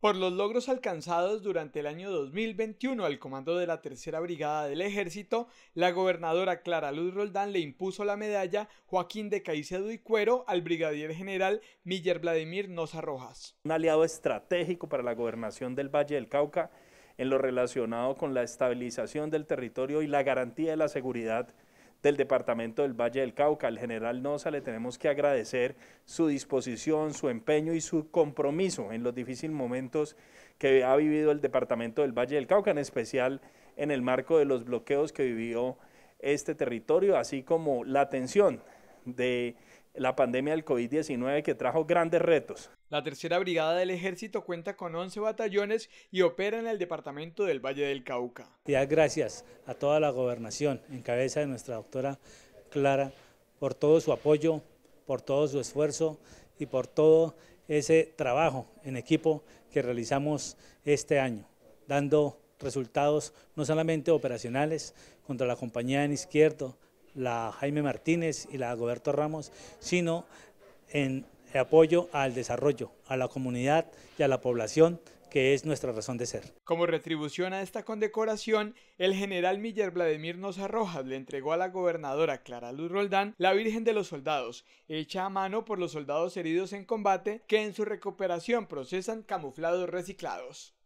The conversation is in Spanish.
Por los logros alcanzados durante el año 2021 al comando de la Tercera Brigada del Ejército, la gobernadora Clara Luz Roldán le impuso la medalla Joaquín de Caicedo y Cuero al brigadier general Miller Vladimir Noza Rojas. Un aliado estratégico para la gobernación del Valle del Cauca en lo relacionado con la estabilización del territorio y la garantía de la seguridad del departamento del Valle del Cauca. Al general Noza le tenemos que agradecer su disposición, su empeño y su compromiso en los difíciles momentos que ha vivido el departamento del Valle del Cauca, en especial en el marco de los bloqueos que vivió este territorio, así como la atención de la pandemia del COVID-19 que trajo grandes retos. La tercera brigada del ejército cuenta con 11 batallones y opera en el departamento del Valle del Cauca. Y gracias a toda la gobernación en cabeza de nuestra doctora Clara por todo su apoyo, por todo su esfuerzo y por todo ese trabajo en equipo que realizamos este año, dando resultados no solamente operacionales contra la compañía en izquierdo, la Jaime Martínez y la Goberto Ramos, sino en apoyo al desarrollo, a la comunidad y a la población que es nuestra razón de ser. Como retribución a esta condecoración, el general Miller Vladimir Noza Rojas le entregó a la gobernadora Clara Luz Roldán la Virgen de los Soldados, hecha a mano por los soldados heridos en combate que en su recuperación procesan camuflados reciclados.